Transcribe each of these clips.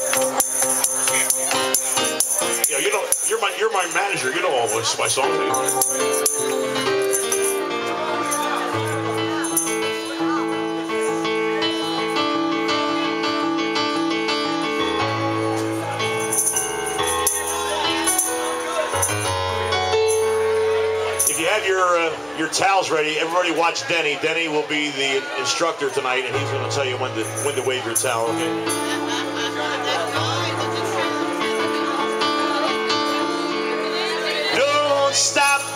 Yeah, you know, you're my you're my manager. You know all this, my songs. If you have your uh, your towels ready, everybody watch Denny. Denny will be the instructor tonight, and he's going to tell you when to when to wave your towel. Okay. Stop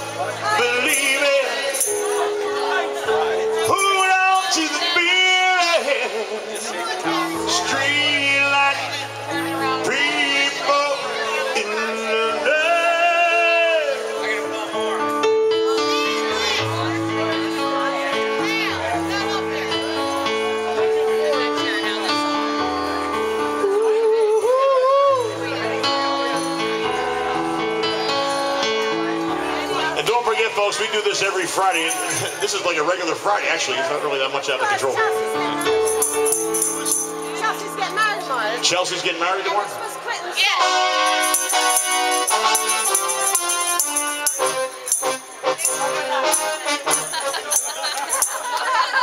folks, we do this every Friday. This is like a regular Friday, actually. It's not really that much out of control. Chelsea's getting married tomorrow. Chelsea's getting married tomorrow? Supposed to quit in the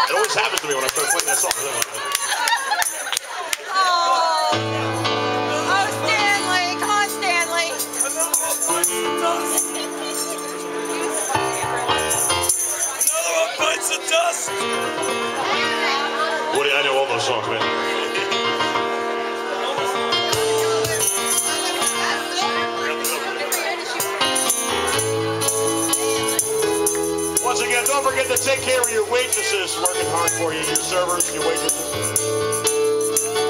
It always happens to me when I start playing that song. Dust. I know all those songs, man. Once again, don't forget to take care of your waitresses working hard for you, your servers, your waitresses,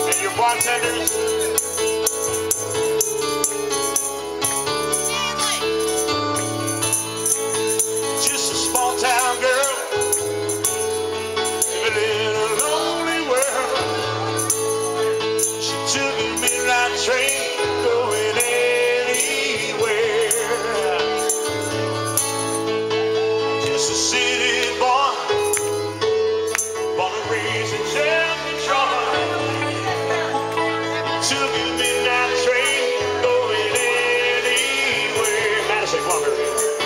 and your bartenders. Midnight train going anywhere. Madison, come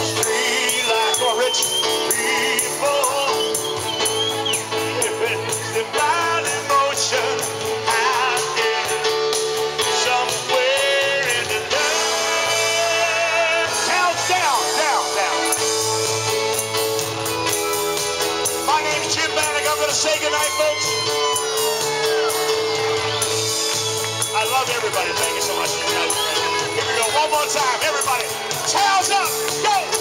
Street lights for rich people. Blind emotion down, down, down. My name's Jim. I'm going to say goodnight, folks. I love everybody. Thank you so much. One more time, everybody. Tails up, go!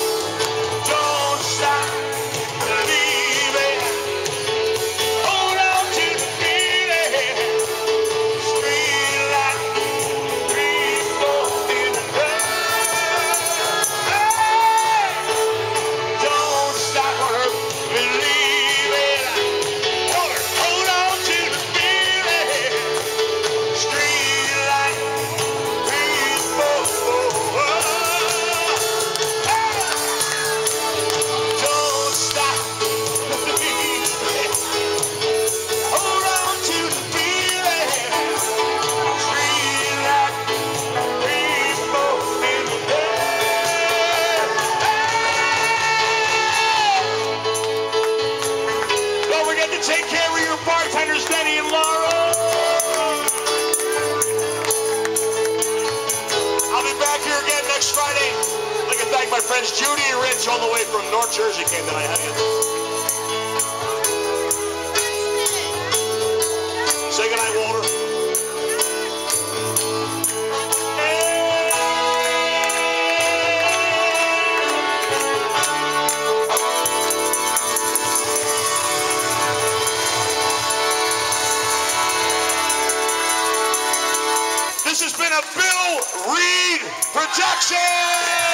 Friends Judy Rich all the way from North Jersey came tonight. How do you? Say goodnight, Walter. This has been a Bill Reed production.